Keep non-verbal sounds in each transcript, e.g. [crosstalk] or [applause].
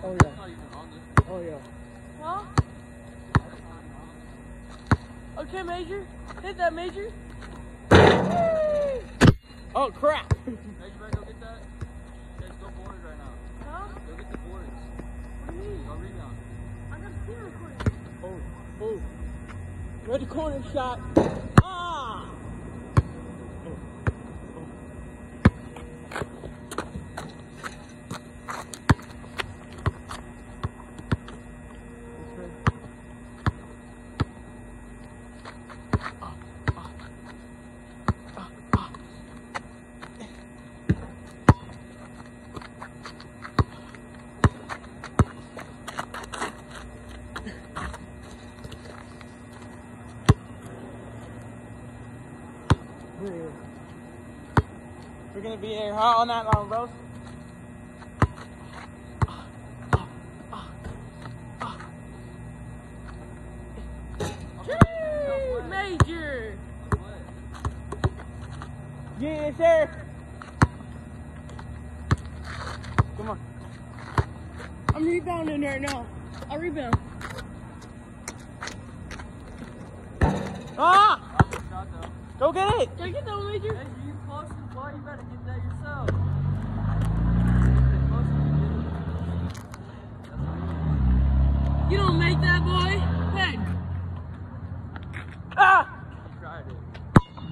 Oh yeah. Oh yeah. Huh? Okay, Major. Hit that, Major. Oh crap! [laughs] Major, better go get that. Guys, go boards right now. Huh? Go get the boards. What do you mean? Go rebound. I got a screen recording. Oh, oh. Ready corner shot. Ah! We're gonna be here all night long, bros. Yay, Major. Yes, sir. Come on. I'm rebounding right now. I'll rebound. Ah! Good shot, though. Go get it! Can I get that one, Major? You close to the ball. You better get that yourself. You don't make that, boy. Head. Ah! Tried it.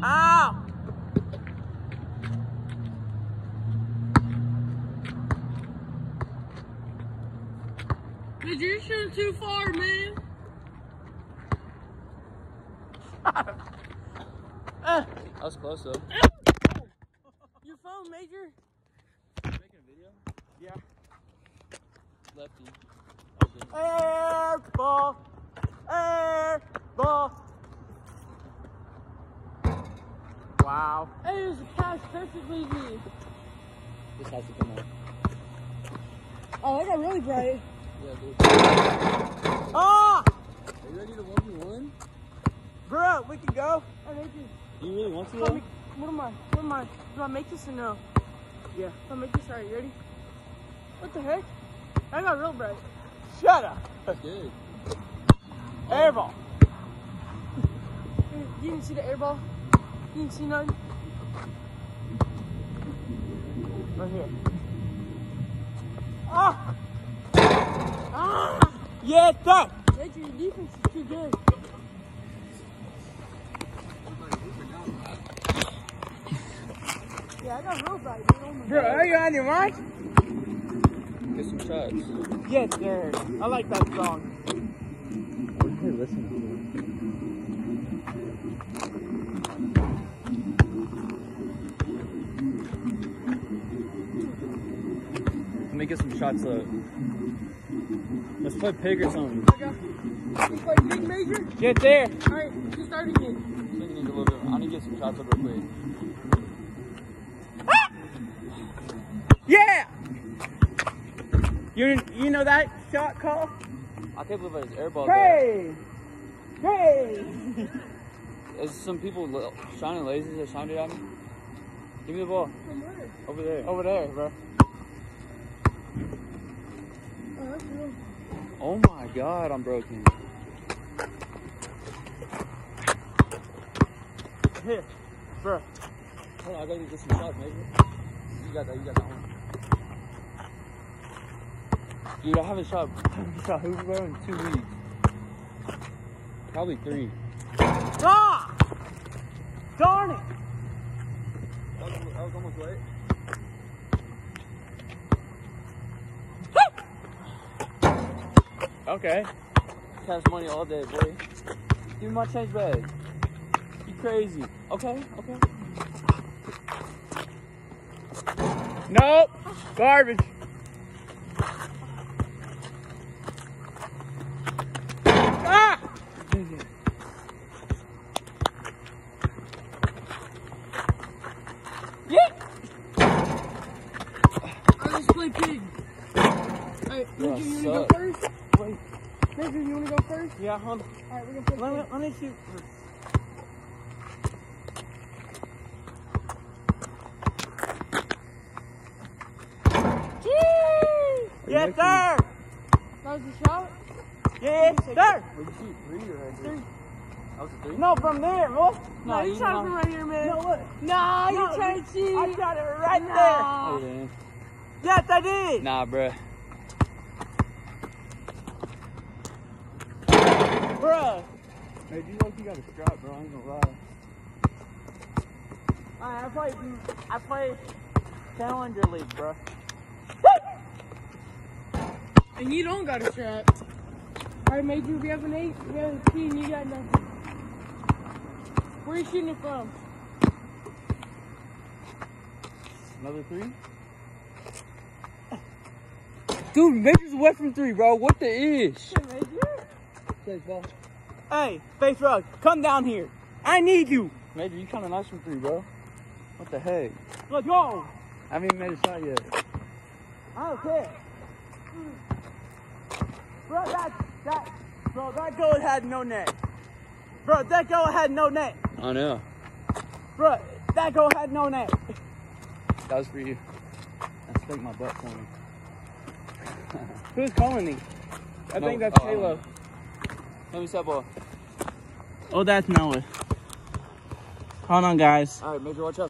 Ow! Major, you're shooting too far, man. Ah! [laughs] That was close, though. Your phone, Major. Making a video? Yeah. Lefty. Okay. Air ball! Air ball! Wow. Hey, it was a catch perfectly easy. This has to come out. Oh, that got really bright. Yeah, dude. Ah! Are you ready to 1v1? Bro, we can go. Hey, Major. Do you really want to, Tell me, what am I? What am I? Do I make this or no? Yeah. Do I make this? Alright, you ready? What the heck? That got real bright. Shut up. Good. Air ball. You, you didn't see the air ball? You didn't see nothing? Right here. Ah! Ah! Yes, sir. Major, your defense is too good. Yeah, I got real bright, dude. Oh Bro, are you on your mic? Get some shots. Yes, sir. I like that song. Hey, listen Let me get some shots up. Let's play pig or something. I got. You play big major? Yes, sir. Alright, you start again. I think I need a little bit. I need to get some shots up real quick. Yeah. You you know that shot call? I can't believe I just airballed Hey. Hey. [laughs] that. There's some people li- shining lasers that shined it at me. Give me the ball. From where? Over there. Over there, bro. Oh. Oh my god, I'm broken. Here, bro. Hold on, I gotta get some shots, maybe. You got that, you got that one. Dude, I haven't shot, I haven't shot hoops, bro, in two weeks. Probably three. Ah! Darn it. That was, that was almost late. Okay. Cash money all day, boy. Give me my change bag. You crazy. Okay, okay. Nope. Garbage. Ah! Yeah. Alright, let's play pig. Alright, Major, you wanna go first? Wait. Major, you wanna go first? Yeah, hold on. Alright, we're gonna play Let pig. let me shoot. Yes, making- sir. That was a shot? Yeah, there. Where'd you shoot? Three or right Three. That was a three? No, from there, boy. No, you you shot know. from right here, man. No, look. Nah, No, you tried to cheat. I got it right Nah. Hey, man. there. Yes, I did. Nah, bruh. Bruh. Hey, do you look, you got a strap, bro. I ain't gonna lie. I played, I played Challenger League, bro. [laughs] And you don't got a strap. Alright, Major, we have an eight, we have a and you got nothing. Where are you shooting it from? Another three? Dude, Major's away from three, bro. What the ish? Hey, Major? Ball. Hey, Face Rug, come down here. I need you. Major, you kind of nice from three, bro. What the heck? Let's go. I haven't even made a shot yet. I don't care. Bro, that, that, bro, that goal had no net. Bro, that goal had no net. I know. Bro, that goal had no net. That was for you. That spanked my butt for me. [laughs] Who's calling me? I No, think that's oh, uh, Halo. Let me step ball. Oh, that's Noah. Hold on, guys. All right, Major, watch out.